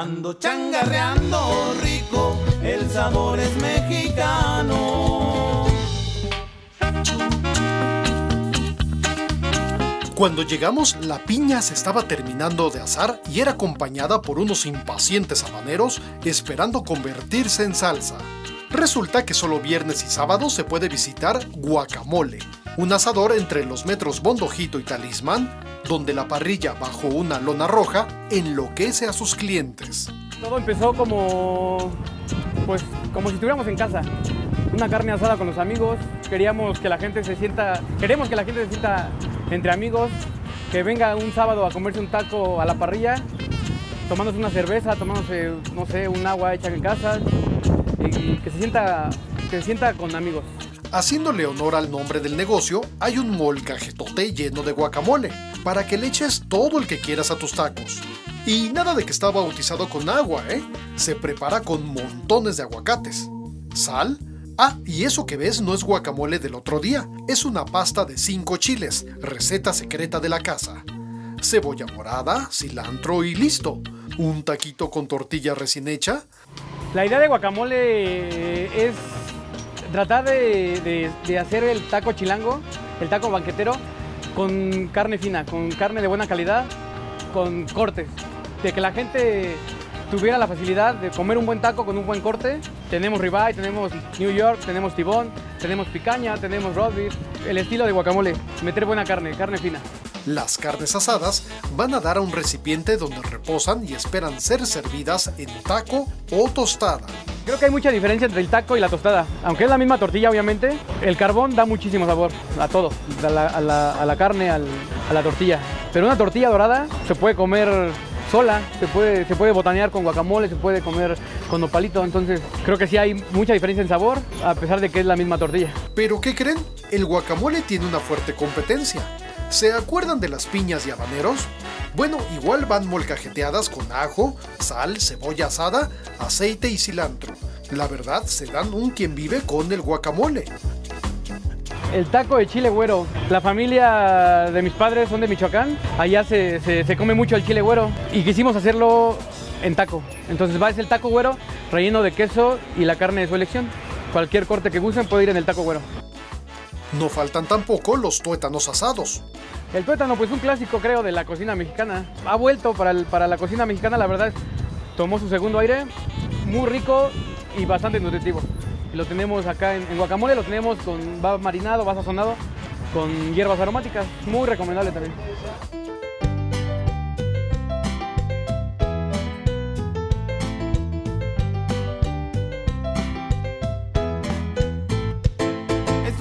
Ando changarreando rico, el sabor es mexicano. Cuando llegamos, la piña se estaba terminando de asar y era acompañada por unos impacientes habaneros esperando convertirse en salsa. Resulta que solo viernes y sábado se puede visitar Guacamole, un asador entre los metros Bondojito y Talismán, donde la parrilla bajo una lona roja enloquece a sus clientes. Todo empezó como, pues, como si estuviéramos en casa. Una carne asada con los amigos. Queríamos que la gente se sienta, queremos que la gente se sienta entre amigos, que venga un sábado a comerse un taco a la parrilla, tomándose una cerveza, tomándose, no sé, un agua hecha en casa y que se sienta, que se sienta con amigos. Haciéndole honor al nombre del negocio, hay un molcajetote lleno de guacamole, para que le eches todo el que quieras a tus tacos. Y nada de que está bautizado con agua, ¿eh? Se prepara con montones de aguacates. Sal. Ah, y eso que ves no es guacamole del otro día, es una pasta de cinco chiles, receta secreta de la casa. Cebolla morada, cilantro y listo. Un taquito con tortilla recién hecha. La idea de guacamole es tratar de, hacer el taco chilango, el taco banquetero, con carne fina, con carne de buena calidad, con cortes. De que la gente tuviera la facilidad de comer un buen taco con un buen corte. Tenemos ribeye, tenemos New York, tenemos tibón, tenemos picaña, tenemos roast El estilo de guacamole, meter buena carne, carne fina. Las carnes asadas van a dar a un recipiente donde reposan y esperan ser servidas en taco o tostada. Creo que hay mucha diferencia entre el taco y la tostada. Aunque es la misma tortilla, obviamente, el carbón da muchísimo sabor a todo, a la, carne, a la tortilla. Pero una tortilla dorada se puede comer sola, se puede, se puede botanear con guacamole, se puede comer con nopalito, entonces creo que sí hay mucha diferencia en sabor, a pesar de que es la misma tortilla. ¿Pero qué creen? El guacamole tiene una fuerte competencia. ¿Se acuerdan de las piñas y habaneros? Bueno, igual van molcajeteadas con ajo, sal, cebolla asada, aceite y cilantro. La verdad, se dan un quien vive con el guacamole. El taco de chile güero. La familia de mis padres son de Michoacán. Allá se, se, come mucho el chile güero y quisimos hacerlo en taco. Entonces va ser el taco güero relleno de queso y la carne de su elección. Cualquier corte que gusten puede ir en el taco güero. No faltan tampoco los tuétanos asados. El tuétano, pues un clásico creo de la cocina mexicana. Ha vuelto para, para la cocina mexicana, la verdad, tomó su segundo aire, muy rico y bastante nutritivo. Lo tenemos acá en, guacamole, lo tenemos con va marinado, va sazonado con hierbas aromáticas, muy recomendable también.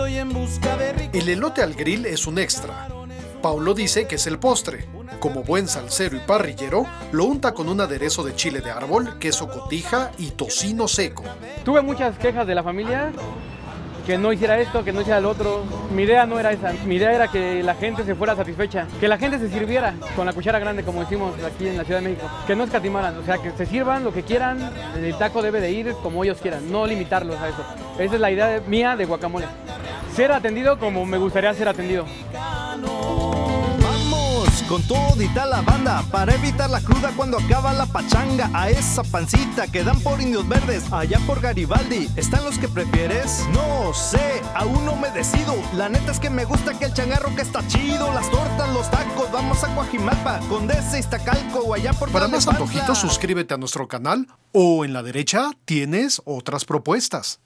El elote al grill es un extra. Paulo dice que es el postre. Como buen salsero y parrillero, lo unta con un aderezo de chile de árbol, queso cotija y tocino seco. Tuve muchas quejas de la familia que no hiciera esto, que no hiciera lo otro. Mi idea no era esa. Mi idea era que la gente se fuera satisfecha, que la gente se sirviera con la cuchara grande, como decimos aquí en la Ciudad de México. Que no escatimaran, o sea, que se sirvan lo que quieran. El taco debe de ir como ellos quieran, no limitarlos a eso. Esa es la idea mía de guacamole ser atendido como me gustaría ser atendido. Vamos con todo y tal la banda para evitar la cruda cuando acaba la pachanga. A esa pancita que dan por indios verdes, allá por Garibaldi. ¿Están los que prefieres? No sé, aún no me decido. La neta es que me gusta que el changarro que está chido. Las tortas, los tacos, vamos a Coajimalpa, Condesa, Iztacalco o allá por Para más antojitos, suscríbete a nuestro canal o en la derecha tienes otras propuestas.